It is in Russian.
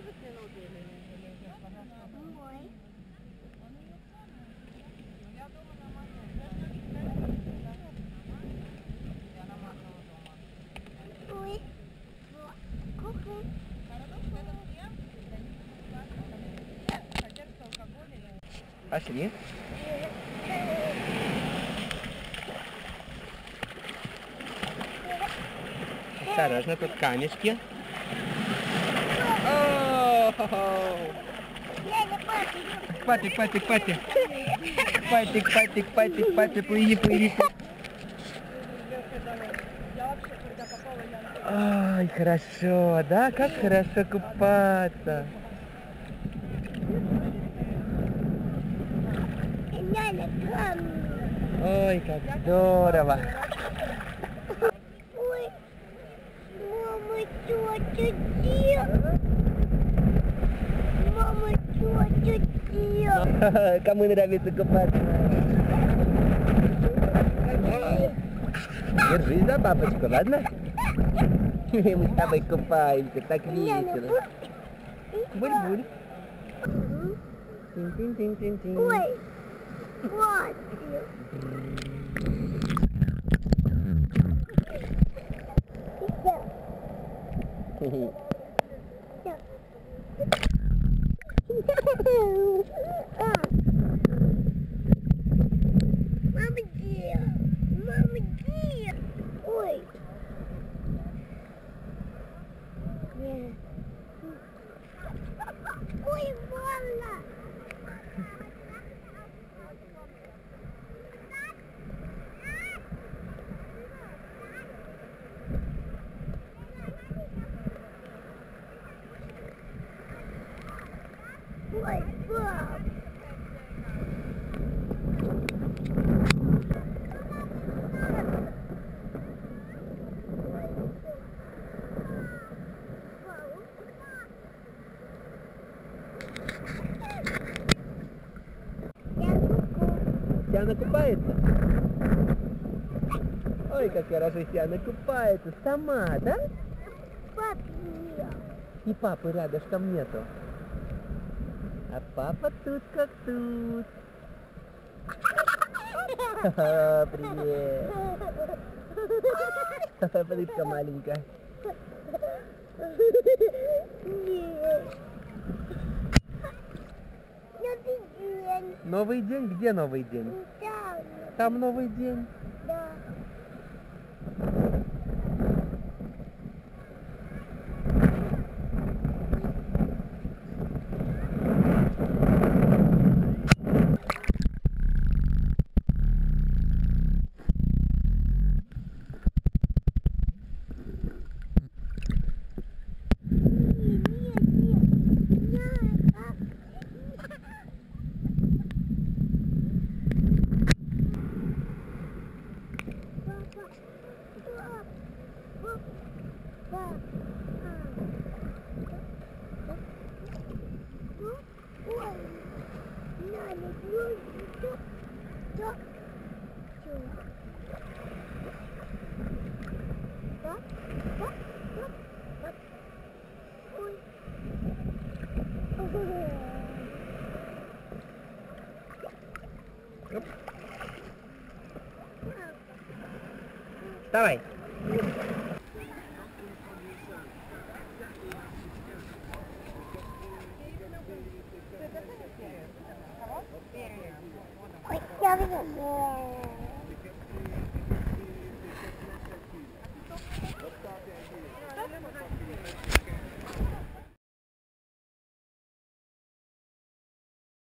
20 минут или... или уже хорошо? Ой. Ну, я. Я дома. Ой. Кухня. Содержит алкоголь или... Пошли. Осторожно, тут камешки. Патик, патик, патик. Патик, патик, патик, патик, плыви, плыви. Ай, хорошо, да? Как хорошо купаться. Ой, как здорово. Ой. Мама, тетя, где? где? Кому нравится купаться? Держись за папочку, ладно? Мы с тобой купаемся, так весело. Буль-буль. Тин-тин-тин-тин-тин. Ой. Хватит. Мама, Ah! Ой, пап. Я куку. Сиана купается? Ой, как хорошо Сиана купается. Сама, да? Папа, И папы рядышком нету. А папа тут как тут. Ха-ха, Привет. Плитка маленькая. Нет. Новый день. Новый день? Где новый день? Да, Там новый день. да. Нет, нет, нет. Я, а, Папа, пап, пап, пап, Ой, надо, ну, что, что, что? Пап, пап, пап, пап. Ой. Оп. Пап. Давай. Ой, я вижу.